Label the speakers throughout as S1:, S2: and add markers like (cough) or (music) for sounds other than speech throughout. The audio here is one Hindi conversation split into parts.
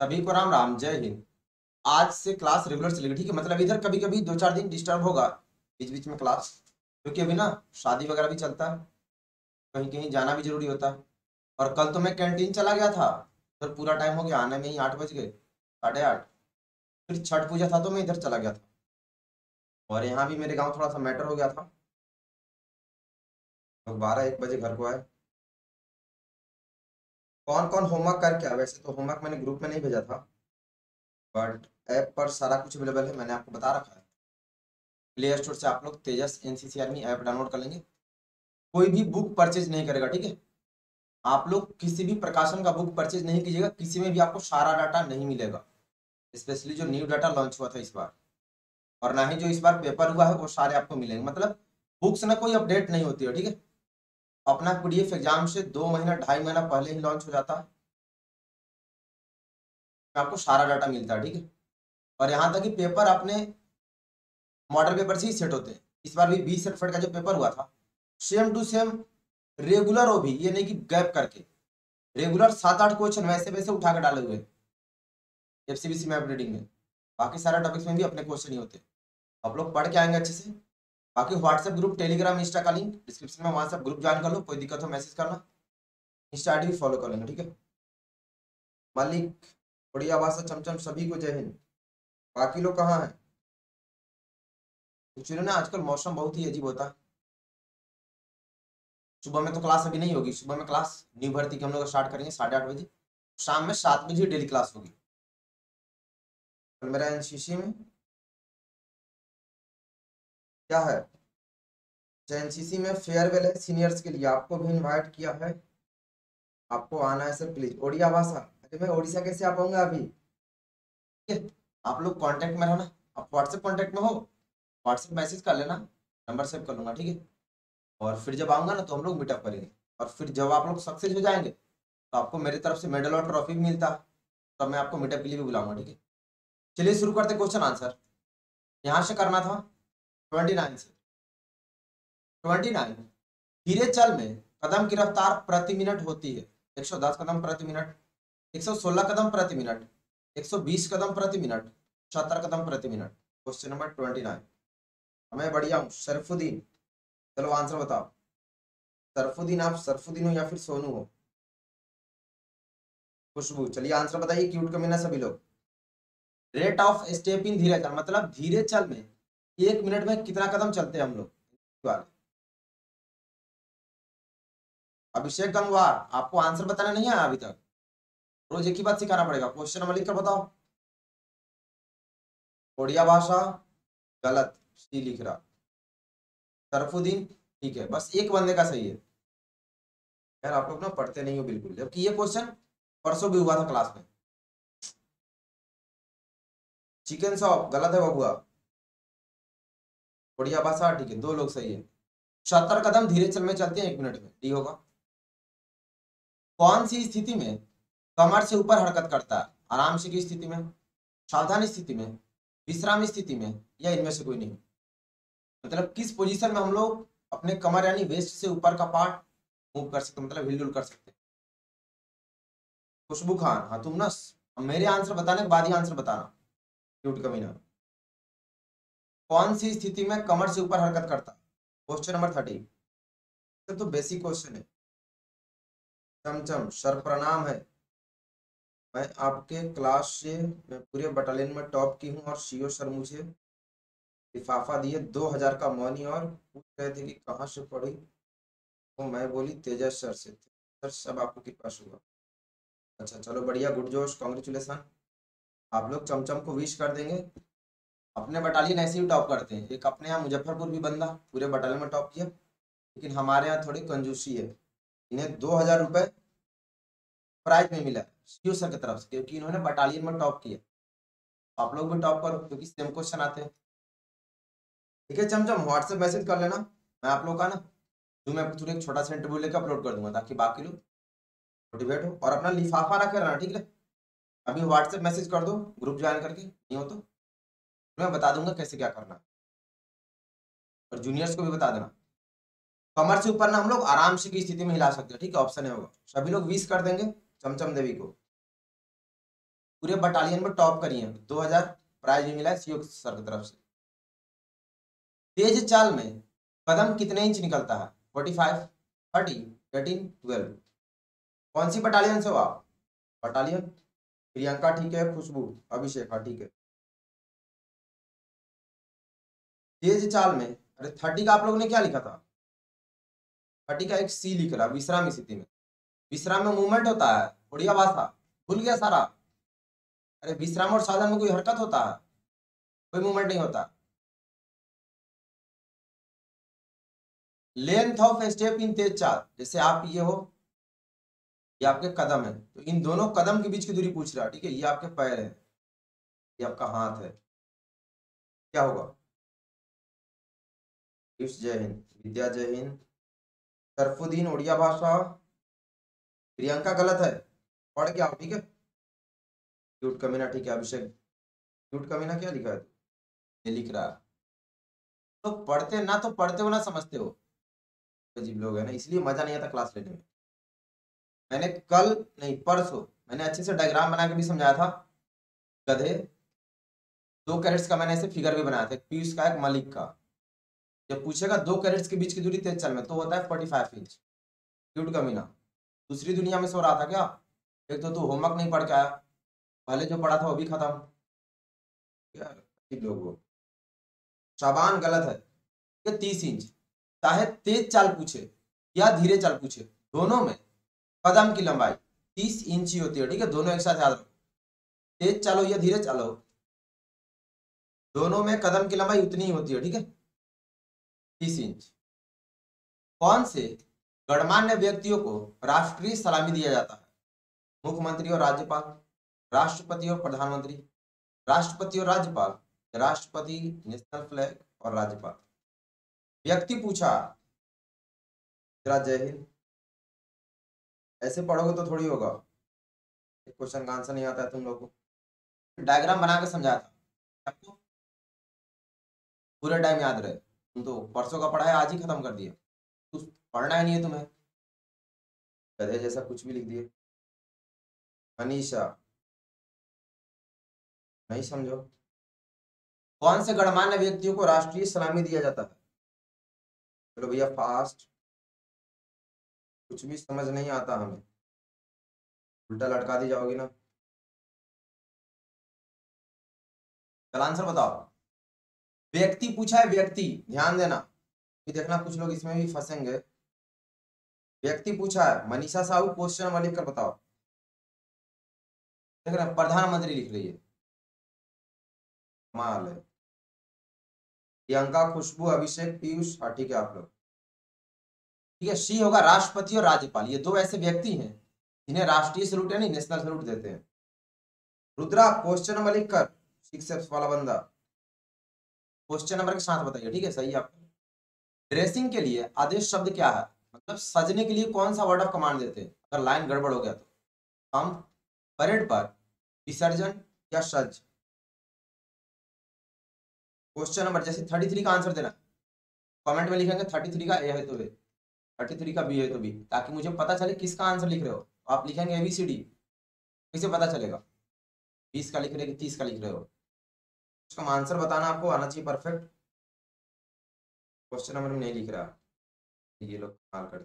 S1: सभी को राम राम, जय हिंद। आज से क्लास रेगुलर चलेगी, ठीक है? मतलब इधर कभी कभी दो चार दिन डिस्टर्ब होगा बीच बीच में क्लास क्योंकि तो अभी ना, शादी वगैरह भी चलता है कहीं कहीं जाना भी ज़रूरी होता। है और कल तो मैं कैंटीन चला गया था, उधर पूरा टाइम हो गया, आने में ही आठ बज गए, साढ़े आठ। फिर छठ पूजा था तो मैं इधर चला गया था। और यहाँ भी मेरे गाँव थोड़ा सा मैटर हो गया था। तो बारह एक बजे घर को आए। कौन कौन होमवर्क करके आया? वैसे तो होमवर्क मैंने ग्रुप में नहीं भेजा था। बट ऐप पर सारा कुछ अवेलेबल है, मैंने आपको बता रखा है। प्ले स्टोर से आप लोग Tejas NCC army app download कर लेंगे। कोई भी बुक परचेज नहीं करेगा, ठीक है? आप लोग किसी भी प्रकाशन का बुक परचेज नहीं कीजिएगा, किसी में भी आपको सारा डाटा नहीं मिलेगा। स्पेशली जो न्यू डाटा लॉन्च हुआ था इस बार। और ना ही जो इस बार पेपर हुआ है, वो सारे आपको मिलेंगे। मतलब बुक्स में कोई अपडेट नहीं होती है, ठीक है? अपना पीडीएफ एग्ज़ाम से दो महीना, ढाई महीना पहले ही लॉन्च हो जाता। है आपको सारा डाटा मिलता है ठीक है? और यहाँ तक कि पेपर अपने मॉडल पेपर से ही सेट होते। हैं इस बार भी बीस सेट का जो पेपर हुआ था सेम टू सेम रेगुलर हो भी, ये नहीं कि गैप करके। रेगुलर सात आठ क्वेश्चन वैसे वैसे उठा कर डाले हुए। एफ़ सी बी सी में बाकी सारे टॉपिक्स में भी अपने क्वेश्चन ही होते। आप लोग पढ़ के आएँगे अच्छे से। बाकी व्हाट्सएप ग्रुप टेलीग्राम इंस्टा का लिंक डिस्क्रिप्शन में वहाँ से ग्रुप ज्वाइन कर लो, कोई दिक्कत हो मैसेज करना। इंस्टा आई फॉलो कर लेंगे ठीक है? मालिक, बढ़िया भाषा चमचम सभी को जय हिंद। बाकी लोग कहाँ हैं? एक्चुअली ना, आजकल मौसम बहुत ही अजीब होता है। सुबह में तो क्लास अभी नहीं होगी, सुबह में क्लास न्यू भर्ती की हम लोग स्टार्ट करेंगे साढ़े आठ बजे। शाम में सात बजे डेली क्लास होगी। मेरा एनसीसी में क्या है? एनसीसी में फेयरवेल है सीनियर्स के लिए। आपको भी इनवाइट किया है। आपको आना है सर प्लीज़ ओडिया भाषा। अरे मैं ओडिशा कैसे आ पाऊँगा अभी? ठीक आप लोग कांटेक्ट में रहना आप व्हाट्सएप कांटेक्ट में हो व्हाट्सएप मैसेज कर लेना। नंबर सेव कर लूँगा, ठीक है? और फिर जब आऊँगा ना तो हम लोग मीटअप करेंगे। और फिर जब आप लोग सक्सेस हो जाएँगे तो आपको मेरी तरफ़ से मेडल और ट्रॉफी भी मिलता। तब मैं आपको मीटअप के लिए भी बुलाऊँगा, ठीक है? चलिए, शुरू करते क्वेश्चन आंसर यहाँ से करना था। ट्वेंटी नाइन से ट्वेंटी नाइन धीरे चल में कदम की रफ्तार प्रति मिनट होती है 110 कदम प्रति मिनट 116 कदम प्रति मिनट 120 कदम प्रति मिनट छहत्तर कदम प्रति minute question number twenty nine मैं बढ़िया हूँ शरफुद्दीन चलो आंसर बताओ सरफुद्दीन आप सरफुद्दीन हो या फिर सोनू हो खुशबू चलिए आंसर बताइए क्यूट कमीना सभी लोग रेट ऑफ़ स्टेप इन धीरे चल मतलब धीरे चल में एक मिनट में कितना कदम चलते हैं हम लोग? अभिषेक गंगवार, आपको आंसर बताना नहीं आया अभी तक? रोज एक ही बात सिखाना पड़ेगा। क्वेश्चन नंबर लिखकर बताओ। ओडिया भाषा गलत, सी लिख रहा। सरफुद्दीन ठीक है, बस एक बंदे का सही है। यार आप लोग ना पढ़ते नहीं हो बिल्कुल। जबकि ये क्वेश्चन परसों भी हुआ था क्लास में। चिकन शॉप गलत है बबुआ। बढ़िया भाषा ठीक है, दो लोग सही है। छहत्तर कदम धीरे चल, में चलते हैं एक मिनट में, डी होगा। कौन सी स्थिति में कमर से ऊपर हरकत करता है? आराम से की स्थिति में, सावधानी स्थिति में, विश्राम स्थिति में, या इनमें से कोई नहीं? मतलब किस पोजीशन में हम लोग अपने कमर यानी वेस्ट से ऊपर का पार्ट मूव कर सकते मतलब हिलडुल कर सकते खुशबू खान हाँ तुम ना, मेरे आंसर बताने के बाद ही आंसर बताना क्यूट कमीना कौन सी स्थिति में कमर से ऊपर हरकत करता है? क्वेश्चन नंबर थर्टी तो बेसिक क्वेश्चन है। चमचम सर प्रणाम है। मैं आपके क्लास से, मैं पूरे बटालियन में टॉप की हूँ और सीओ सर मुझे लिफाफा दिए। दो हज़ार का मनी और पूछ रहे थे कि कहाँ से पढ़ी? तो मैं बोली, तेजस सर से। सर सब आपको के पास हुआ? अच्छा चलो बढ़िया गुड जोश कॉन्ग्रेचुलेसन आप लोग चमचम को विश कर देंगे। अपने बटालियन ऐसे ही टॉप करते हैं। एक अपने यहाँ मुजफ्फरपुर भी बंदा, पूरे बटालियन में टॉप किया। लेकिन हमारे यहाँ थोड़ी कंजूसी है। इन्हें दो हज़ार रुपये प्राइज में मिला सी सर की तरफ़ से, क्योंकि इन्होंने बटालियन में टॉप किया। आप लोग भी टॉप करो, क्योंकि सेम क्वेश्चन आते हैं। ठीक है चमचम व्हाट्सएप मैसेज कर लेना। मैं आप लोग का ना, जो मैं थोड़ी एक छोटा सा इंटरव्यू लेकर अपलोड कर दूँगा, ताकि बाकी लोग मोटिवेट हो। और अपना लिफाफा रखे रहना, ठीक है? अभी व्हाट्सएप मैसेज कर दो ग्रुप ज्वाइन करके, नहीं हो तो। मैं बता दूँगा कैसे क्या करना और जूनियर्स को भी बता देना। कमर से ऊपर ना हम लोग आराम से की स्थिति में हिला सकते हैं, ठीक है? ऑप्शन है होगा। सभी लोग विश कर देंगे चमचम देवी को। पूरे बटालियन में टॉप करी है। दो हज़ार प्राइज भी मिला है सीओ सर की तरफ़ से। तेज चाल में कदम कितने इंच निकलता है? Forty five thirty eighteen twelve कौन सी बटालियन से हो आप? बटालियन प्रियंका ठीक है, खुशबू, अभिषेक हाँ ठीक है। तेज चाल में, अरे थर्टी का आप लोगों ने क्या लिखा था? थर्टी का एक सी लिख रहा, विश्राम स्थिति में। विश्राम में मूवमेंट होता है उड़िया भाषा, भूल गया सारा। अरे विश्राम और साधन में कोई हरकत होता है? कोई मूवमेंट नहीं होता। लेंथ ऑफ़ स्टेप इन तेज चाल, जैसे आप ये हो, ये आपके कदम है। तो इन दोनों कदम के बीच की दूरी पूछ रहा है ठीक है? ये आपके पैर है, ये आपका हाथ है। क्या होगा? जय हिंद। विद्या जय हिंद। सरफुद्दीन उड़िया भाषा। प्रियंका गलत है। पढ़ के ठीक है? क्यूट कमीना, ठीक है, अभिषेक। क्यूट कमीना क्या लिखा है ये लिख रहा। तो पढ़ते ना तो पढ़ते हो ना समझते हो। अजीब लोग है ना, इसलिए मज़ा नहीं आता क्लास लेने में। मैंने कल, नहीं, परसों, मैंने अच्छे से डायग्राम बना के भी समझाया था। गधे। दो कैरेट्स का मैंने ऐसे फिगर भी बनाया था। पीयूष का एक मलिक का। जब पूछेगा दो कैरेट्स के बीच की दूरी तेज चल में तो होता है फोर्टी फाइव इंच क्यूट कमीना दूसरी दुनिया में सो रहा था क्या? एक तो तू होमवर्क नहीं पढ़ के आया। पहले जो पढ़ा था वो भी खत्म। शाबान, गलत है। ये तीस इंच चाहे तेज चाल पूछे या धीरे चाल पूछे, दोनों में कदम की लंबाई तीस इंच ही होती है, ठीक है? दोनों एक साथ याद रखो। तेज चालो या धीरे चालो, दोनों में कदम की लंबाई उतनी ही होती है, ठीक है? तीस इंच। कौन से गणमान्य व्यक्तियों को राष्ट्रीय सलामी दिया जाता है? मुख्यमंत्री और राज्यपाल, राष्ट्रपति और प्रधानमंत्री, राष्ट्रपति और राज्यपाल, राष्ट्रपति, नेशनल फ्लैग और राज्यपाल। व्यक्ति पूछा जय हिंद। ऐसे पढ़ोगे तो थोड़ी होगा। क्वेश्चन का आंसर नहीं आता है तुम लोग को। डायग्राम बना के समझाया था। आपको पूरे टाइम याद रहे। तो परसों का पढ़ाई आज ही खत्म कर दिया। कुछ पढ़ना ही नहीं है तुम्हें। गधे जैसा कुछ भी लिख दिए। मनीषा नहीं समझो। कौन से गणमान्य व्यक्तियों को राष्ट्रीय सलामी दिया जाता है? चलो भैया फास्ट कुछ भी समझ नहीं आता हमें। उल्टा लटका दी जाओगी ना। चल आंसर बताओ। व्यक्ति पूछा है, व्यक्ति, ध्यान देना। कि देखना कुछ लोग इसमें भी फंसेंगे। व्यक्ति पूछा है, मनीषा साहू क्वेश्चन नंबर लिखकर बताओ। देख रहे प्रधानमंत्री लिख रही है। कमाल है। प्रियंका खुशबू, अभिषेक, पीयूष हाँ ठीक है आप लोग। ठीक है सी होगा राष्ट्रपति और राज्यपाल। ये दो ऐसे व्यक्ति हैं, जिन्हें राष्ट्रीय सलूट यानी नेशनल सलूट देते हैं। रुद्रा क्वेश्चन नंबर लिखकर सिक्स वाला बंदा। क्वेश्चन नंबर के साथ बताइए, ठीक है? सही आपको ड्रेसिंग के लिए आदेश शब्द क्या है? मतलब सजने के लिए कौन सा वर्ड ऑफ़ कमांड देते हैं? अगर लाइन गड़बड़ हो गया तो। हम परेड पर विसर्जन या सज। क्वेश्चन नंबर जैसे थर्टी थ्री का आंसर देना। कमेंट में लिखेंगे थर्टी थ्री का ए है तो ए थर्टी थ्री का बी है तो बी ताकि मुझे पता चले किसका आंसर लिख रहे हो। आप लिखेंगे ए बी सी डी कैसे पता चलेगा? बीस का लिख रहे कि तीस का लिख रहे हो? उसका आंसर बताना आपको आना चाहिए परफेक्ट क्वेश्चन नंबर में नहीं लिख रहा। ये लोग कमाल करते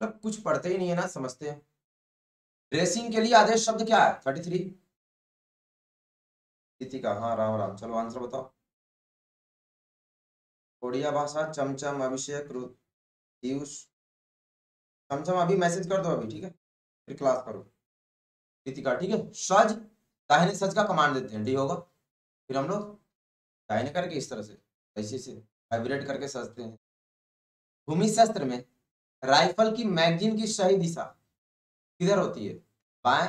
S1: मतलब कुछ पढ़ते ही नहीं है ना, समझते हैं। ड्रेसिंग के लिए आदेश शब्द क्या है? थर्टी थ्री का हाँ राम राम। चलो आंसर बताओ। ओडिया भाषा, चमचम, अभिषेक पीयूष। चमचम, अभी मैसेज कर दो अभी, ठीक है? फिर क्लास करो। कृतिका ठीक है? सज, दाहिने सज का कमांड देते हैं। डी होगा। फिर हम लोग दाहिने करके इस तरह से, ऐसे से वाइब्रेट करके सजते हैं। भूमि शस्त्र में राइफल की मैगजीन की सही दिशा किधर होती है? बाएँ,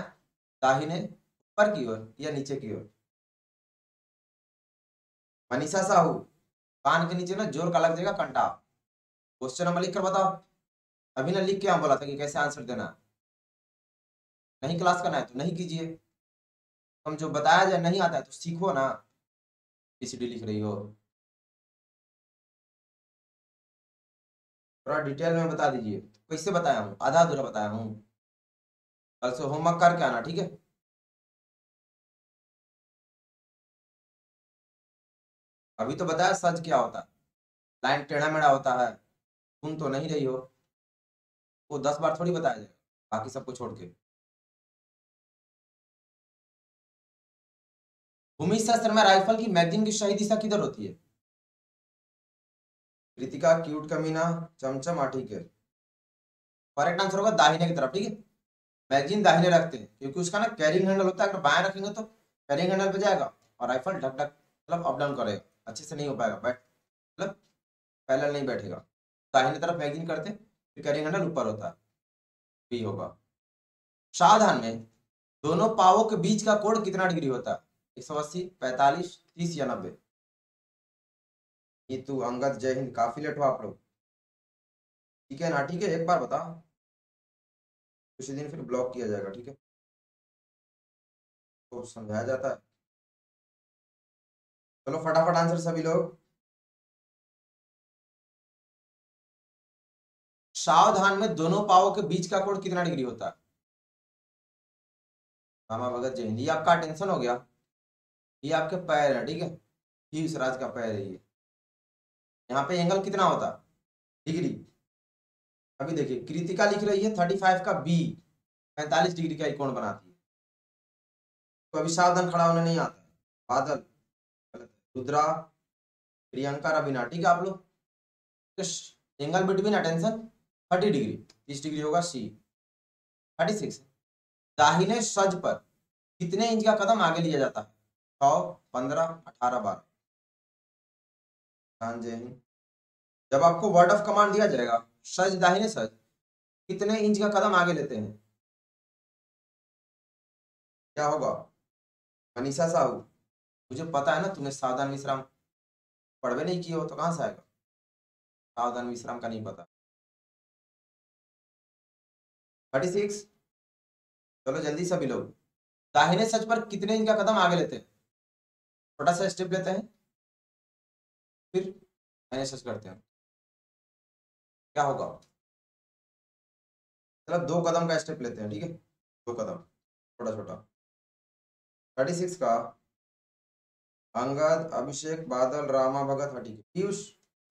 S1: दाहिने, ऊपर की ओर या नीचे की ओर? मनीषा साहू, कान के नीचे ना ज़ोर का लग जाएगा कंटा क्वेश्चन नंबर लिख कर बताओ। अभी ना लिख के हम बोला था कि कैसे आंसर देना। नहीं क्लास करना है तो नहीं कीजिए। हम जो बताया जाए नहीं आता है तो सीखो ना। पीसीडी लिख रही हो। थोड़ा डिटेल में बता दीजिए। कैसे बताया हूँ? आधा अधूरा बताया हूँ। कल से होमवर्क करके आना, ठीक है? अभी तो बताया सच क्या होता है। लाइन टेढ़ा मेढ़ा होता है। तुम तो नहीं रही हो। वो दस बार थोड़ी बताया जाए बाकी सबको छोड़ के। भूमि शास्त्र में राइफल की मैगजीन की सही दिशा किधर होती है? कृतिका, क्यूट कमीना, चमचम आठी के करेक्ट आंसर होगा दाहिने की तरफ़, ठीक है? मैगजीन दाहिने रखते हैं, क्योंकि उसका ना कैरिंग हैंडल होता है, अगर बाएँ रखेंगे तो कैरिंग हैंडल पे जाएगा और राइफल ढक ढक मतलब अप डाउन करेगा, अच्छे से नहीं हो पाएगा बैठ मतलब पैरेलल नहीं बैठेगा। दाहिने तरफ़ मैगजीन करते फिर कैरिंग हैंडल ऊपर होता है बी होगा। सावधान में, दोनों पावों के बीच का कोण कितना डिग्री होता है? एक सौ अस्सी, पैंतालीस, तीस या नब्बे। ये तू अंगद, जय हिंद काफ़ी लेट हुआ आप लोग। ठीक है ना, ठीक है, एक बार बता उसी दिन फिर ब्लॉक किया जाएगा, ठीक है? तो समझाया जाता है। चलो, फटाफट आंसर सभी लोग। सावधान में दोनों पावों के बीच का कोण कितना डिग्री होता है? रामा, भगत, जय हिंद। आपका टेंशन हो गया। ये आपके पैर है, ठीक है? ही उस राज का पैर है ये। यहाँ पे एंगल कितना होता? डिग्री। अभी देखिए, कृतिका लिख रही है थर्टी फाइव का बी पैंतालीस डिग्री का कोण बनाती है। तो अभी सावधान खड़ा होने नहीं आता बादल। रुद्रा। प्रियंका रवीना, ठीक है आप लोग? Angle between attention thirty degree. तीस डिग्री होगा सी थर्टी सिक्स दाहिने सज पर कितने इंच का कदम आगे लिया जाता है? छौ पंद्रह, अठारह बारह हिंद जब आपको वर्ड ऑफ़ कमांड दिया जाएगा सज दाहिने सज कितने इंच का कदम आगे लेते हैं? क्या होगा? मनीषा साहू, मुझे पता है ना, तुमने सावधान विश्राम, पढ़वे नहीं किए हो तो कहाँ से आएगा? सावधान विश्राम का नहीं पता। थर्टी सिक्स चलो जल्दी सभी लोग। दाहिने सच पर कितने इंच का कदम आगे लेते हैं? छोटा सा स्टेप लेते हैं। फिर दाहिने सच करते हैं क्या होगा? चलो, दो कदम का स्टेप लेते हैं, ठीक है? दो कदम छोटा छोटा थर्टी सिक्स का, अंगद, अभिषेक, बादल, रामा, भगत, हटी। पीयूष,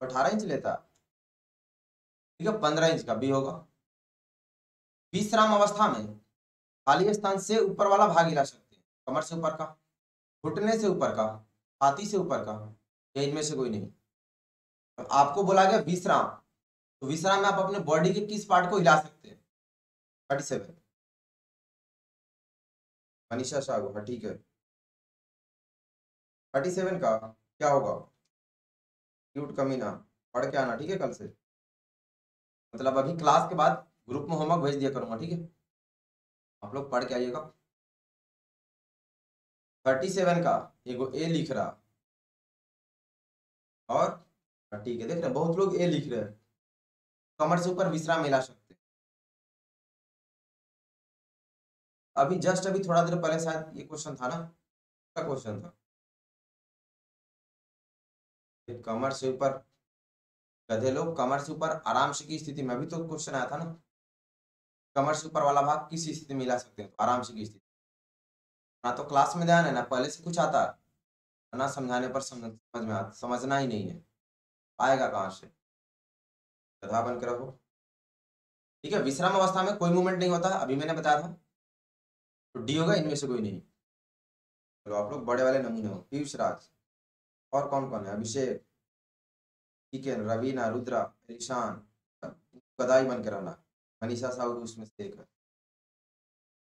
S1: अठारह इंच लेता। ठीक है, पंद्रह इंच का, बी होगा। विश्राम अवस्था में खाली स्थान से ऊपर वाला भाग हिला सकते हैं, कमर से ऊपर का। घुटने से ऊपर का छाती से ऊपर का, या इनमें से कोई नहीं। तो आपको बोला गया विश्राम तो विश्राम में आप अपने बॉडी के किस पार्ट को हिला सकते हैं? थर्टी सेवन मनीषा शाहू हाँ ठीक है। थर्टी सेवन का क्या होगा? क्यूट कमीना, पढ़ के आना, ठीक है, कल से। मतलब अभी क्लास के बाद ग्रुप में होमवर्क भेज दिया करूँगा, ठीक है। आप लोग पढ़ के आइएगा। थर्टी सेवन का एगो ए लिख रहा। और, ठीक है, देख रहे बहुत लोग ए लिख रहे हैं। कमर से ऊपर विश्राम मिला सकते अभी जस्ट अभी थोड़ा देर पहले शायद ये क्वेश्चन था ना? क्या क्वेश्चन था। कमर से ऊपर, गधे लोग कमर से ऊपर आराम से की स्थिति में, अभी तो क्वेश्चन आया था ना? कमर से ऊपर वाला भाग किस स्थिति में मिला सकते हैं तो आराम से की स्थिति। ना तो क्लास में ध्यान है ना पहले से कुछ आता है। ना समझाने पर समझ में आता समझना ही नहीं है। आएगा कहाँ से? गधा बन के रहो। ठीक है, विश्राम अवस्था में कोई मूवमेंट नहीं होता, अभी मैंने बताया था। तो डी होगा, इनमें से कोई नहीं। चलो, आप लोग बड़े वाले नमूने हो। पीयूष राज और कौन कौन है? अभिषेक ठीक है रवीना, रुद्रा ईशान गदाई बन के रहना। मनीषा साहू उसमें से एक है।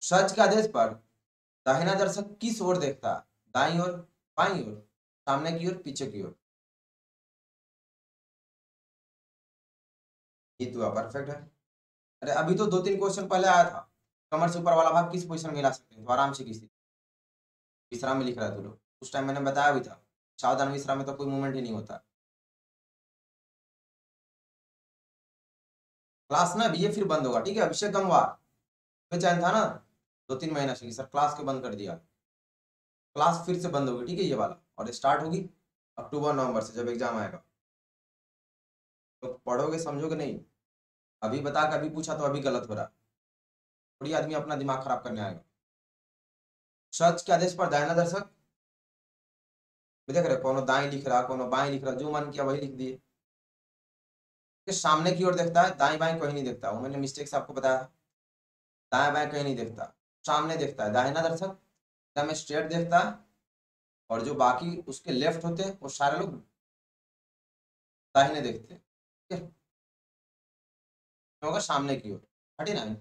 S1: सच के आदेश पर दाहिना दर्शक किस ओर देखता? दाई ओर, बाई ओर, सामने की ओर, पीछे की ओर। ये तो परफेक्ट है। अरे, अभी तो दो तीन क्वेश्चन पहले आया था। कमर से ऊपर वाला भाग किस पोजीशन में मिला सकते हैं? तो आराम से किसी विश्राम में लिख रहा है तू लोग। उस टाइम मैंने बताया भी था। सावधान विश्राम में तो कोई मूवमेंट ही नहीं होता। क्लास ना भी ये फिर बंद होगा। ठीक है, अभिषेक गंगवार चैन था ना? दो तीन महीना से सर क्लास के बंद कर दिया। क्लास फिर से बंद होगी, ठीक है, ये वाला। और स्टार्ट होगी अक्टूबर, नवंबर से जब एग्ज़ाम आएगा। तो पढ़ोगे, समझोगे नहीं? अभी बता के अभी पूछा तो अभी गलत हो रहा। थोड़ी आदमी अपना दिमाग खराब करने आएगा। सच के आदेश पर दायना दर्शक। देख रहे कौन दाएँ लिख रहा, कौन बाएँ लिख रहा, जो मन किया वही लिख दिए। सामने की ओर देखता है, दाएँ बाएँ कहीं नहीं देखता। वो मैंने मिस्टेक से आपको बताया। दाएँ बाएँ कहीं नहीं देखता। सामने देखता है, दाहिना दर्शक एकदम स्ट्रेट देखता है, और जो बाकी उसके लेफ़्ट होते हैं, वो सारे लोग दाहिने देखते हैं, ठीक है? होगा सामने की ओर, थर्टी नाइन।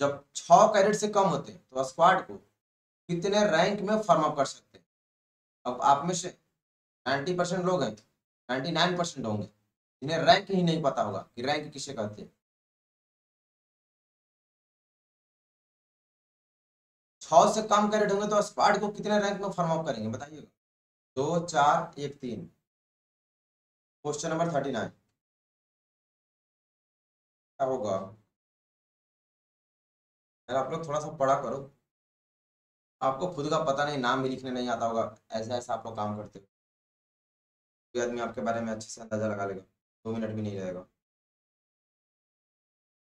S1: जब छ कैरेट से कम होते हैं तो स्क्वाड को कितने रैंक में फॉर्म अप कर सकते हैं? अब आप में से नाइन्टी परसेंट लोग हैं नाइन्टी नाइन परसेंट होंगे। जिन्हें रैंक ही नहीं पता होगा कि रैंक किसे कहते हैं। छ से कम कैरेट होंगे तो स्क्वाड को कितने रैंक में फॉर्म अप करेंगे, बताइएगा? दो, चार, एक, तीन। Question number thirty nine. क्या होगा? आप लोग थोड़ा सा पढ़ा करो। आपको खुद का पता नहीं, नाम भी लिखने नहीं आता होगा, ऐसा ऐसा आप लोग काम करते हो। कोई आदमी आपके बारे में अच्छे से अंदाज़ा लगा लेगा, दो मिनट भी नहीं रहेगा।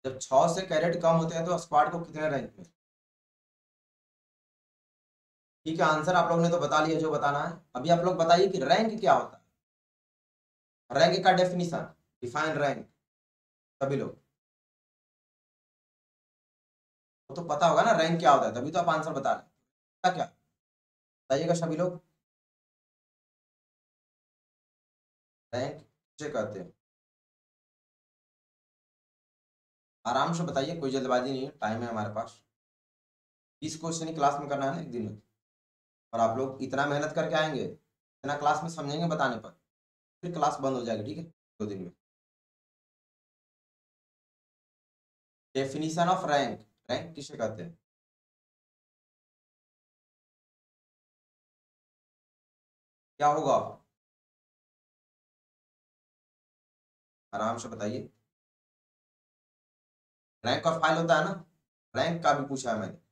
S1: जब छ से कैरेट कम होते हैं तो स्क्वाड को कितने रैंक में? ठीक है आंसर आप लोगों ने तो बता लिया, जो बताना है। अभी आप लोग बताइए कि रैंक क्या होता है। रैंक का डेफिनेशन डिफाइन रैंक सभी लोग। तो पता होगा ना रैंक क्या होता है, तभी तो आप आंसर बता रहे क्या? बताइएगा सभी लोग। रैंक किसे कहते हैं? आराम से बताइए, कोई जल्दबाजी नहीं है टाइम है हमारे पास। बीस क्वेश्चन क्लास में करना है एक दिन में। और आप लोग इतना मेहनत करके आएँगे, इतना क्लास में समझेंगे बताने पर, फिर क्लास बंद हो जाएगी, ठीक है? दो दिन में। डेफिनेशन ऑफ़ रैंक रैंक किसे कहते हैं? क्या होगा? आराम से बताइए। रैंक ऑफ़ फ़ाइल होता है ना? रैंक का भी पूछा है मैंने।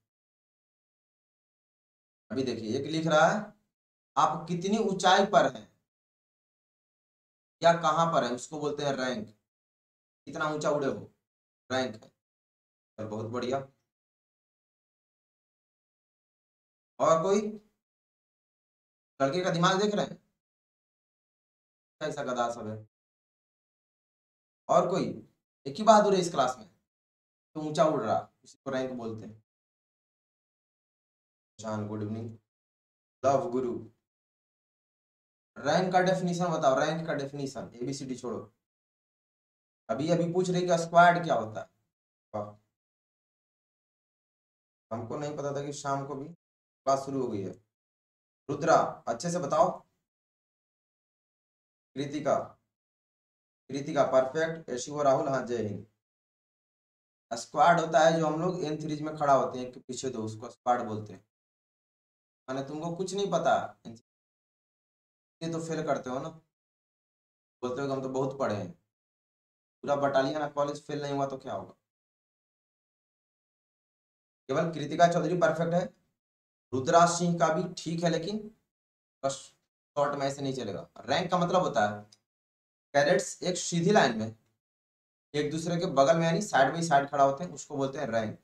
S1: अभी देखिए, एक लिख रहा है, आप कितनी ऊंचाई पर हैं? या कहाँ पर है? उसको बोलते हैं रैंक कितना ऊँचा उड़े हो? रैंक है। बहुत बढ़िया। और कोई? लड़के का दिमाग देख रहे हैं? कैसा गदा सब है। और कोई? एक ही बहादुर है इस क्लास में। तो ऊँचा उड़ रहा, उसी को रैंक बोलते हैं। Shaan good evening Luv Guru rank का डेफिनेशन बताओ रैंक का definition A B C D छोड़ो। अभी अभी पूछ रही कि स्क्वाड क्या होता है? हमको नहीं पता था कि शाम को भी क्लास शुरू हो गई है। रुद्रा, अच्छे से बताओ। कृतिका। कृतिका परफेक्ट एशिव राहुल हाँ जय हिंद। स्क्वाड होता है जो हम लोग एन थ्रीज में खड़ा होते हैं पीछे दो उसको स्क्वाड बोलते हैं। मैंने तुमको कुछ नहीं पता। ये तो फेल करते हो ना। बोलते हो कि हम तो बहुत पढ़े हैं। पूरा बटालियन कॉलेज फेल नहीं हुआ तो क्या होगा? केवल कृतिका चौधरी परफेक्ट है। रुद्राज सिंह का भी ठीक है, लेकिन बस शॉर्ट में ऐसे नहीं चलेगा। रैंक का मतलब होता है कैडेट्स एक सीधी लाइन में, एक दूसरे के बगल में यानी साइड बाई साइड खड़ा होते हैं, उसको बोलते हैं रैंक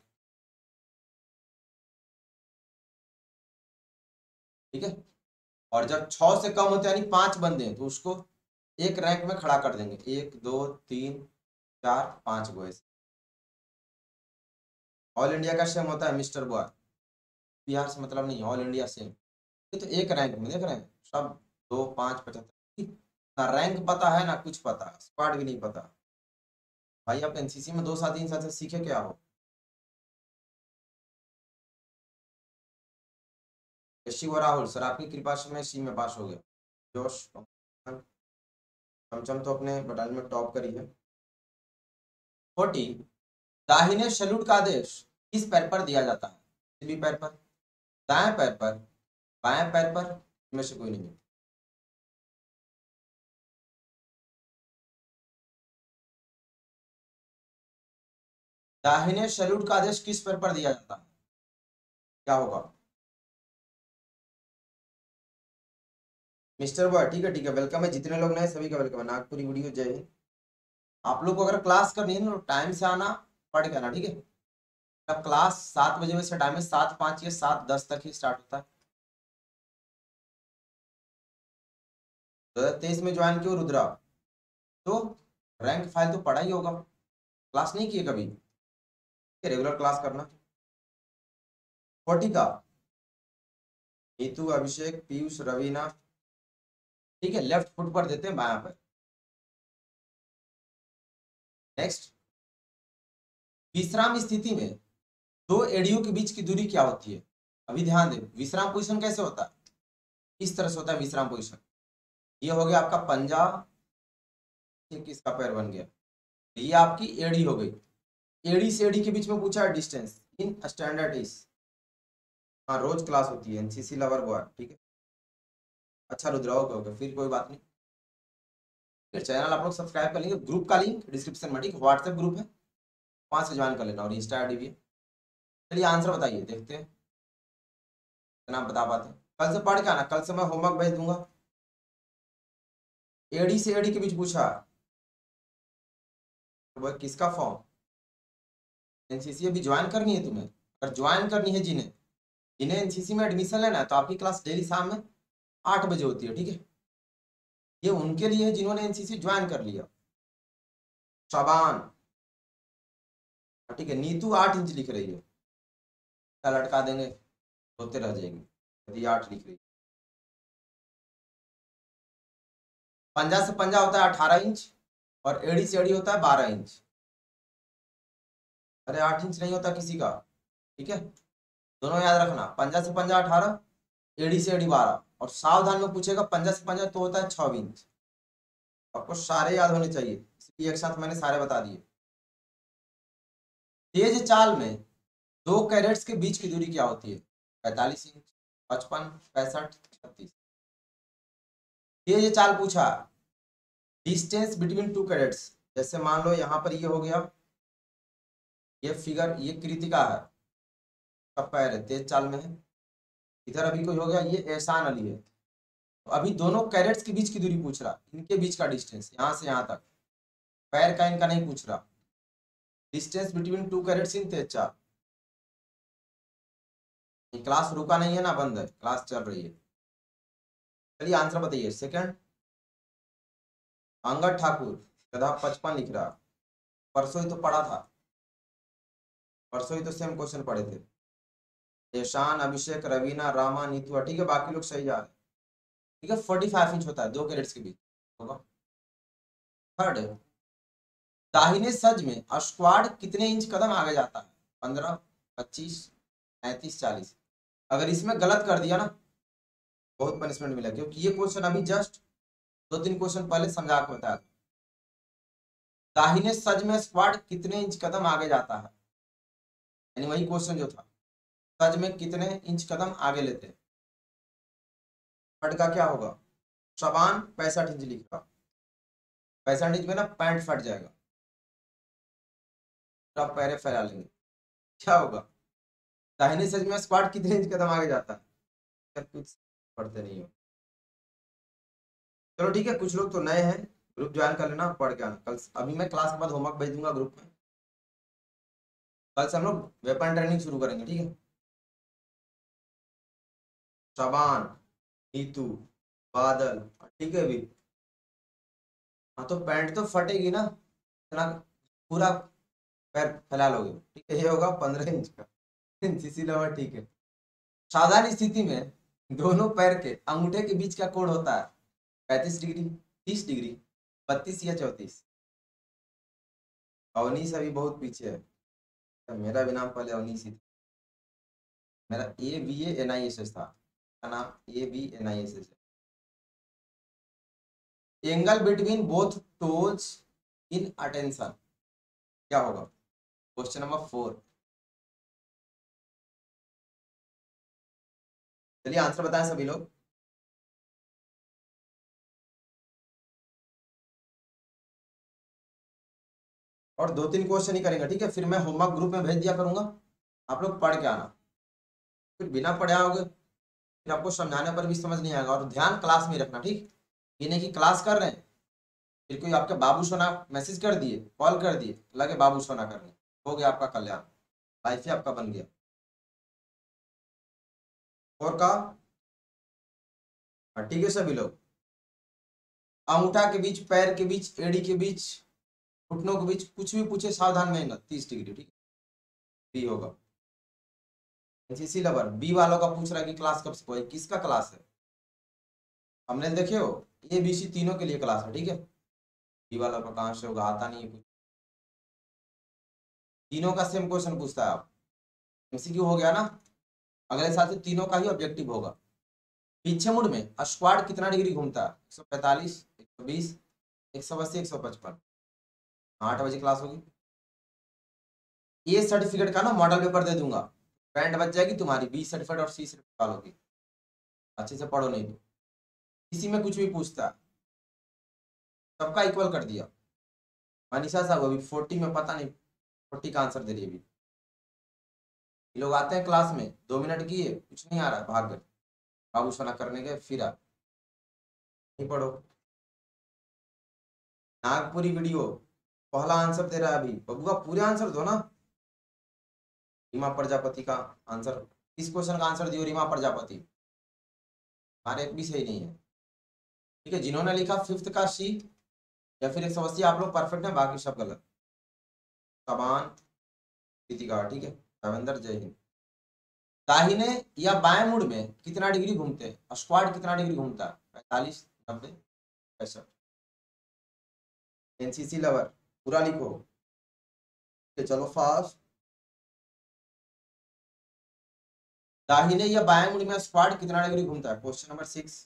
S1: ठीक है? और जब छ से कम होते यानी पाँच बंदे हैं तो उसको एक रैंक में खड़ा कर देंगे। एक, दो, तीन, चार, पाँच गो ऐसे ऑल इंडिया का सेम होता है मिस्टर बॉय बिहार से मतलब नहीं ऑल इंडिया सेम तो एक रैंक में, देख रहे हैं? सब दो, पाँच, पचहत्तर। ना रैंक पता है, ना कुछ पता स्क्वाड भी नहीं पता। भाई, आप एनसीसी में दो साल तीन साल से सीखे क्या हो? शिव राहुल, सर आपकी कृपा से मैं सी में पास हो गया। जोश, चमचम तो अपने बटालियन में टॉप करी है। फोर्टी, दाहिने सैल्यूट का आदेश किस पैर पर दिया जाता है? भी पैर पर। दाएँ पैर पर, बाएँ पैर पर, इनमें से कोई नहीं दाहिने सैल्यूट का आदेश किस पैर पर दिया जाता है? क्या होगा? मिस्टर बॉय ठीक है ठीक है वेलकम है, जितने लोग नए सभी का वेलकम है। नागपुरी वीडियो जय हिंद। आप लोग को अगर क्लास करनी है ना टाइम से आना, पढ़ के आना, ठीक है? अब क्लास सात बजे में से टाइम है, सात पाँच या सात दस तक ही स्टार्ट होता है। दो हज़ार तेईस में ज्वाइन किया रुद्रा। तो रैंक फ़ाइल तो पढ़ा ही होगा। क्लास नहीं किए कभी? रेगुलर क्लास करना। फोर्टी का नीतू अभिषेक, पीयूष, रवीना ठीक है लेफ़्ट फुट पर देते हैं बाया पर। नेक्स्ट विश्राम स्थिति में दो एडियो के बीच की दूरी क्या होती है? अभी ध्यान दें, विश्राम पोजिशन कैसे होता है? इस तरह से होता है विश्राम पोजिशन ये हो गया आपका पंजा। किसका पैर बन गया। ये आपकी एडी हो गई। एडी से एडी के बीच में पूछा है डिस्टेंस इन स्टैंडर्ड इज़ हाँ रोज क्लास होती है एनसीसी लवर बॉय ठीक है। अच्छा रुद्रा ओके ओके फिर कोई बात नहीं। फिर चैनल आप लोग सब्सक्राइब कर लेंगे। ग्रुप का लिंक डिस्क्रिप्शन में ठीक है व्हाट्सएप ग्रुप है। वहाँ से ज्वाइन कर लेना और इंस्टा आई भी चलिए आंसर बताइए, देखते हैं। इतना बता पाते कल से पढ़ के आना, कल से मैं होमवर्क भेज दूँगा। एडी से एडी के बीच पूछा। तो वह किसका फॉर्म एनसीसी अभी ज्वाइन करनी है तुम्हें? अगर ज्वाइन करनी है जिन्हें जिन्हें एनसीसी में एडमिशन लेना है तो आपकी क्लास डेली शाम में आठ बजे होती है, ठीक है? ये उनके लिए है जिन्होंने एनसीसी ज्वाइन कर लिया। शबान। ठीक है, नीतू आठ इंच लिख रही है। क्या लटका देंगे? होते रह जाएँगे। यदि आठ लिख रही है। पंजा से पंजा होता है अठारह इंच और एड़ी से एड़ी होता है बारह इंच। अरे, आठ इंच नहीं होता किसी का, ठीक है? दोनों याद रखना। पंजा से पंजा अठारह, एड़ी से एड़ी बारह। और सावधान में पूछेगा, पंजा से पंजा तो होता है छह इंच आपको सारे याद होने चाहिए। इसलिए एक साथ मैंने सारे बता दिए। तेज चाल में दो कैरेट्स के बीच की दूरी क्या होती है? पैतालीस इंच पचपन, पैंसठ, छत्तीस। तेज चाल पूछा। डिस्टेंस बिटवीन टू कैरेट्स जैसे मान लो यहाँ पर ये हो गया। ये फिगर ये कृतिका है। पैर तेज चाल में है। इधर अभी कोई हो गया, ये एहसान अली है। तो अभी दोनों कैरेट्स के बीच की दूरी पूछ रहा, इनके बीच का डिस्टेंस यहाँ से यहाँ तक। पैर का इनका नहीं पूछ रहा। Distance between two carats in तेज चाल क्लास रुका नहीं है ना, बंद है। क्लास चल रही है। चलिए आंसर बताइए। सेकंड अंगद ठाकुर, गधा पचपन लिख रहा। परसों ही तो पढ़ा था। परसों ही तो सेम क्वेश्चन पढ़े थे। ईशान अभिषेक, रवीना, रामा, नीतू ठीक है, बाकी लोग सही जा रहे ठीक है फोर्टी फाइव इंच होता है, दो कैरेट्स के बीच। होगा? थर्ड दाहिने सज में अस्क्वाड कितने इंच कदम आगे जाता है? पंद्रह, पच्चीस, पैंतीस, चालीस। अगर इसमें गलत कर दिया ना, बहुत पनिशमेंट मिला, क्योंकि ये क्वेश्चन अभी जस्ट दो तीन क्वेश्चन पहले समझा के बताया दाहिने सज में स्क्वाड कितने इंच कदम आगे जाता है? यानी वही क्वेश्चन जो था। सज में कितने इंच कदम आगे लेते हैं? फट का क्या होगा? शबान पैंसठ इंच लिख रहा पैंसठ इंच में ना पैंट फट जाएगा। तो आप पैरे फैला लेंगे। क्या होगा? दाहिने सज में स्क्वाड कितने इंच कदम आगे जाता है? कुछ पढ़ते नहीं हो। चलो ठीक है, कुछ लोग तो नए हैं। ग्रुप ज्वाइन कर लेना, पढ़ के आना। कल अभी मैं क्लास के बाद होमवर्क भेज दूँगा ग्रुप में। कल से हम लोग वेपन ट्रेनिंग शुरू करेंगे, ठीक है? शबान नीतू, बादल, ठीक है अभी। हाँ तो पैंट तो फटेगी ना, इतना पूरा पैर फैला लोगे। ठीक है, ये होगा पंद्रह इंच का। (laughs) सीसी लवर ठीक है। साधारण स्थिति में दोनों पैर के अंगूठे के बीच का कोण होता है? पैंतीस डिग्री, तीस डिग्री, बत्तीस या चौतीस? अवनीश अभी बहुत पीछे है। तो मेरा भी नाम पहले अवनीश ही था। मेरा A B N I S S था। का नाम A B N I S S angle between both toes in attention क्या होगा? क्वेश्चन नंबर फोर चलिए आंसर बताएँ सभी लोग। और दो तीन क्वेश्चन ही करेंगे, ठीक है? फिर मैं होमवर्क ग्रुप में भेज दिया करूँगा। आप लोग पढ़ के आना। फिर बिना पढ़े आओगे। फिर आपको समझाने पर भी समझ नहीं आएगा और ध्यान क्लास में रखना ठीक? ये नहीं कि क्लास कर रहे हैं फिर कोई आपके बाबू सोना मैसेज कर दिए कॉल कर दिए लगे बाबू सोना करने हो गया आपका कल्याण लाइफ ही आपका बन गया। और का हाँ, ठीक है सभी लोग। अंगूठा के बीच पैर के बीच एड़ी के बीच घुटनों के बीच कुछ भी पूछे सावधान मेहनत तीस डिग्री ठीक? बी होगा। एनसीसी लवर बी वालों का पूछ रहा है कि क्लास कब से किसका क्लास है? हमने देखे हो? ए बी सी तीनों के लिए क्लास है, ठीक है? बी वालों का कहाँ से होगा? आता नहीं है कुछ। तीनों का सेम क्वेश्चन पूछता है आप। एमसीक्यू हो गया ना? अगले साल से तीनों का ही ऑब्जेक्टिव होगा। पीछे मुड़ में स्क्वाड कितना डिग्री घूमता है? एक सौ पैंतालीस, एक सौ बीस, एक सौ अस्सी, एक सौ पचपन। आठ बजे क्लास होगी। ये सर्टिफिकेट का ना मॉडल पेपर दे दूँगा। बैंड बच जाएगी, तुम्हारी बी सर्टिफिकेट और सी सर्टिफिकेट होगी अच्छे से पढ़ो नहीं तो। किसी में कुछ भी पूछता। सबका इक्वल कर दिया। मनीषा साहब, अभी फोर्टी में पता नहीं फोर्टी का आंसर दे रही अभी। लोग आते हैं क्लास में, दो मिनट किए कुछ नहीं आ रहा, भाग गए। बाबू सोना करने के फिर आ। नहीं पढ़ो। नागपुरी वीडियो पहला आंसर दे रहा है अभी। बबुआ, पूरे आंसर दो ना। रीमा प्रजापति का आंसर, इस क्वेश्चन का आंसर दियो रीमा प्रजापति। हमारे भी सही नहीं है। ठीक है, जिन्होंने लिखा फिफ्थ का सी या फिर एक सौ अस्सी आप लोग परफेक्ट है, बाकी सब गलत। सबान ठीक है, रविंदर, जय हिंद। दाहिने या बाएँ मुड़ में कितना डिग्री घूमते हैं? स्क्वाड कितना डिग्री घूमता है? पैंतालीस, नब्बे, पैंसठ। एनसीसी लवर पूरा लिखो। चलो फास्ट दाहिने या बाएँ मुड़ में स्क्वाड कितना डिग्री घूमता है? क्वेश्चन नंबर सिक्स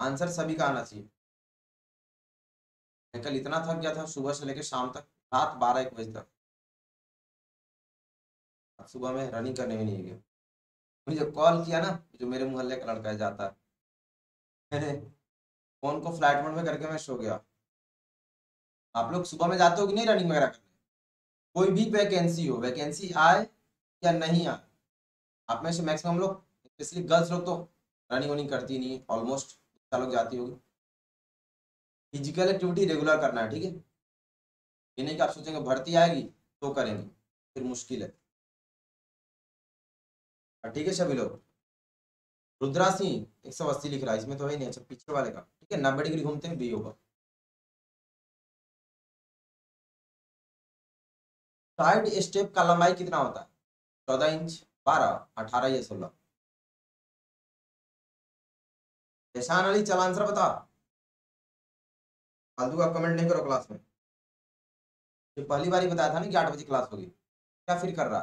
S1: आंसर सभी का आना चाहिए। कल इतना थक गया था, सुबह से लेकर शाम तक, रात बारह एक बजे तक। सुबह में रनिंग करने में नहीं गया मुझे कॉल किया ना, जो मेरे मोहल्ले का लड़का जाता है। (laughs) फ़ोन को फ़्लाइट मोड में करके मैं सो गया। आप लोग सुबह में जाते हो कि नहीं रनिंग वगैरह करने? कोई भी वैकेंसी हो वैकेंसी आए या नहीं आए आप में से मैक्सिमम लोग स्पेशली गर्ल्स लोग तो रनिंग वनिंग करती नहीं है ऑलमोस्ट लोग जाती होगी। फ़िज़िकल एक्टिविटी रेगुलर करना है, ठीक है? ये नहीं कि आप सोचेंगे भर्ती आएगी तो करेंगे, फिर मुश्किल है। ठीक है सभी लोग। रुद्रा सिंह, एक सौ अस्सी लिख रहा है, इसमें तो है नहीं अच्छा पीछे वाले का। ठीक है, नब्बे डिग्री घूमते हैं, बी होगा। साइड स्टेप का लंबाई कितना होता है? चौदह इंच, बारह, अठारह या सोलह। एहसान अली, चल आंसर बता। फालतू का कमेंट नहीं करो क्लास में। ये पहली बार ही बताया था ना कि आठ बजे क्लास होगी, क्या फिर कर रहा?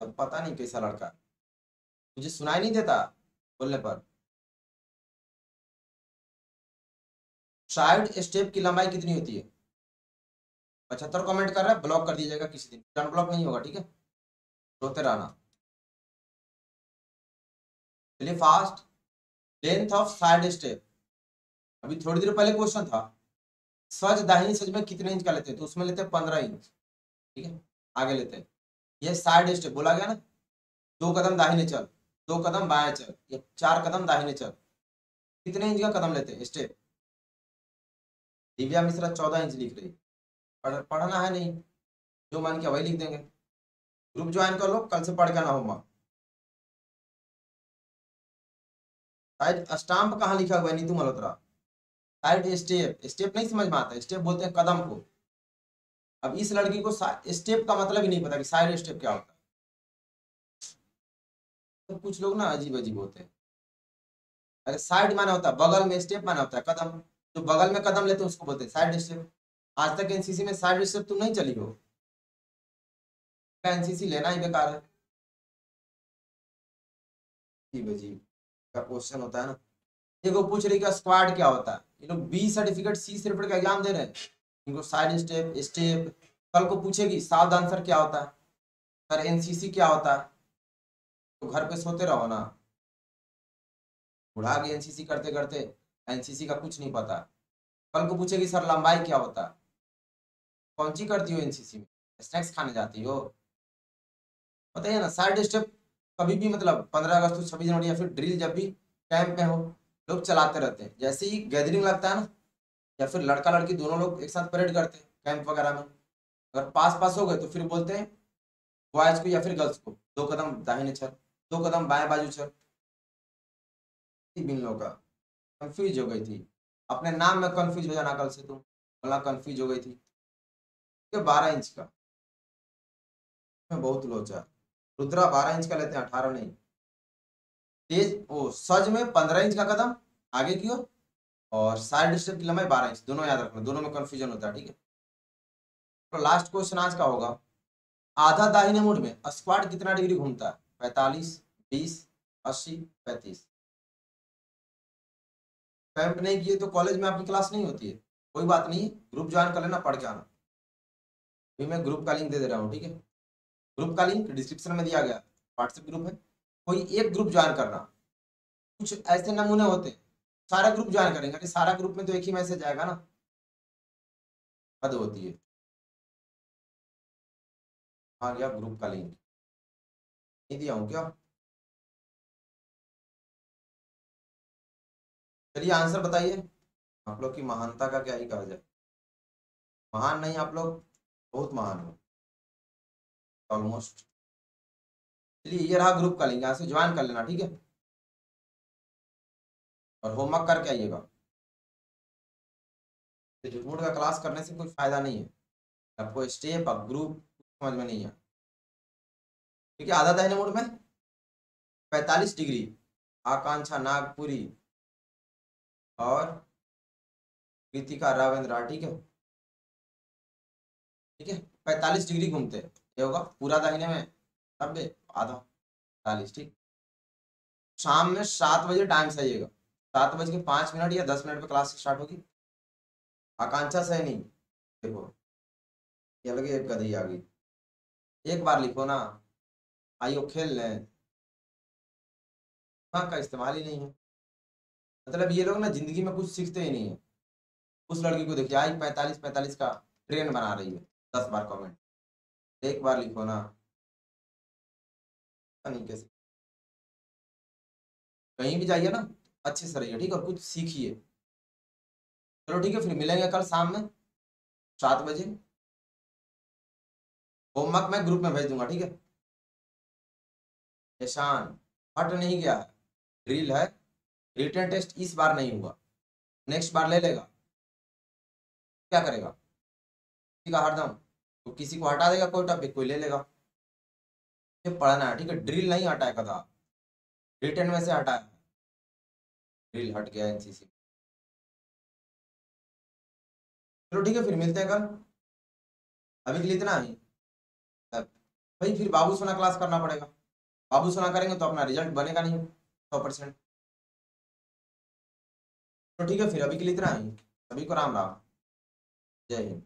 S1: अब पता नहीं कैसा लड़का। मुझे सुनाई नहीं देता बोलने पर। साइड स्टेप की लंबाई कितनी होती है? पचहत्तर कमेंट कर रहा है ब्लॉक कर दीजिएगा किसी दिन। टर्न ब्लॉक नहीं होगा, ठीक है? रोते रहना। चलिए fast length of side step अभी थोड़ी देर पहले क्वेश्चन था। सज दाहिनी सज में कितने इंच का लेते हैं? तो उसमें लेते हैं पंद्रह इंच ठीक है? आगे लेते हैं। ये साइड स्टेप बोला गया ना? दो कदम दाहिने चल। दो कदम बाएँ चल। या चार कदम दाहिने चल। कितने इंच का कदम लेते हैं? स्टेप दिव्या मिश्रा चौदह इंच लिख रही पढ़, पढ़ना है नहीं जो मान के वही लिख देंगे। ग्रुप ज्वाइन कर लो कल से पढ़ के ना होगा साइड स्टाम्प कहाँ लिखा हुआ है? Neetu Malhotra. Side step step नहीं समझ में आता स्टेप बोलते हैं कदम को। अब इस लड़की को स्टेप का मतलब ही नहीं पता कि साइड स्टेप क्या होता है। तो कुछ लोग ना अजीब अजीब होते हैं। अरे साइड माना होता है बगल में स्टेप माना होता है कदम। जो बगल में कदम लेते हैं उसको बोलते हैं साइड स्टेप आज तक एनसीसी में साइड स्टेप तुम नहीं चली हो। एनसीसी लेना ही बेकार है? अजीब अजीब का क्वेश्चन होता है ना? देखो, पूछ रही का स्क्वाड क्या होता है। ये लोग बी सर्टिफिकेट सी सर्टिफिकेट का एग्ज़ाम दे रहे हैं। इनको साइड स्टेप स्टेप कल को पूछेगी साउथ आंसर क्या होता है? सर, एनसीसी क्या होता है? तो घर पे सोते रहो ना। बुढ़ा के एनसीसी करते करते एनसीसी का कुछ नहीं पता। कल को पूछेगी, सर, लंबाई क्या होता है? कौन सी करती हो एनसीसी में? स्नैक्स खाने जाती हो। बताइए ना साइड स्टेप कभी भी मतलब पंद्रह अगस्त छब्बीस जनवरी या फिर ड्रिल जब भी कैंप में हो, लोग चलाते रहते हैं। जैसे ही गैदरिंग लगता है ना, या फिर लड़का लड़की दोनों लोग एक साथ परेड करते हैं कैंप वगैरह में। अगर पास पास हो गए तो फिर बोलते हैं बॉयज़ को या फिर गर्ल्स को, दो कदम दाहिने चल, दो कदम बाएँ बाजू चल। बिन लोग का। कंफ्यूज हो गई थी। अपने नाम में कंफ्यूज हो जाना कल से तुम बोला कंफ्यूज हो गई थी। बारह इंच का। बहुत लोचा रुद्रा, बारह इंच का लेते हैं, अठारह नहीं। तेज, ओ, सज में पंद्रह इंच का कदम, आगे की ओर, और साइड डिस्टेंस की लंबाई बारह इंच, दोनों याद रखना, दोनों में कंफ्यूजन होता है, ठीक है? तो लास्ट क्वेश्चन आज का होगा। आधा दाहिने मुड़ में स्क्वाड कितना डिग्री घूमता है? पैतालीस, बीस, अस्सी, पैंतीस। कैंप नहीं किए तो कॉलेज में आपकी क्लास नहीं होती है। कोई बात नहीं ग्रुप ज्वाइन कर लेना, पढ़ के आना। अभी मैं ग्रुप का लिंक दे दे रहा हूँ, ठीक है? ग्रुप का लिंक डिस्क्रिप्शन में दिया गया व्हाट्सएप ग्रुप है। कोई एक ग्रुप ज्वाइन करना, कुछ ऐसे नमूने होते हैं सारा ग्रुप ज्वाइन करेंगे अरे सारा ग्रुप में तो एक ही मैसेज आएगा ना? हद होती है। आ गया ग्रुप का लिंक नहीं दिया हूँ क्या? चलिए आंसर बताइए। आप लोग की महानता का क्या ही कहा जाए महान नहीं आप लोग। बहुत महान हो। ऑलमोस्ट चलिए, ये रहा ग्रुप का लिंक यहाँ से ज्वाइन कर लेना, ठीक है? और होमवर्क करके आइएगा। झूठ का क्लास करने से कोई फ़ायदा नहीं है। आपको स्टेप अप ग्रुप समझ में नहीं है। ठीक है, आधा दाहिने मोड में? पैतालीस डिग्री, आकांक्षा नागपुरी और कृतिका रावेंद्र ठीक है? ठीक है? पैंतालीस डिग्री घूमते ये होगा पूरा दाहिने में नब्बे आधा। चालीस, ठीक? शाम में सात बजे टाइम से आइएगा सात बज के पाँच मिनट या दस मिनट पे क्लास स्टार्ट होगी। आकांक्षा से नहीं। देखो, ये लगे एक गधी आ गई। एक बार लिखो ना। आइयो खेल लें। का इस्तेमाल ही नहीं है। मतलब ये लोग ना ज़िंदगी में कुछ सीखते ही नहीं है। उस लड़की को देखिए, आई पैंतालीस पैंतालीस का ट्रेन बना रही है। दस बार कमेंट एक बार लिखो ना। नहीं कैसे। कहीं भी जाइए ना, अच्छे से रहिए, ठीक? है कुछ सीखिए। चलो ठीक है, फिर मिलेंगे कल शाम में, सात बजे। होमवर्क मैं ग्रुप में भेज दूँगा, ठीक है? निशान, हट नहीं गया। है है। रिटर्न टेस्ट इस बार नहीं हुआ। नेक्स्ट बार ले लेगा। क्या करेगा? ठीक है, हरदम। तो किसी को हटा देगा कोई टॉपिक कोई ले लेगा। ये पढ़ना है ठीक है? ड्रिल नहीं हटाए कदा। रिटर्न में से हटाया। ड्रिल हट गया एनसीसी चलो ठीक है, फिर मिलते हैं कल। अभी के लिए इतना ही। भाई, फिर बाबू सोना क्लास करना पड़ेगा। बाबू सोना करेंगे तो अपना रिज़ल्ट बनेगा नहीं, सौ परसेंट। तो ठीक है, फिर अभी के लिए इतना ही। सभी को राम राम। जय हिंद।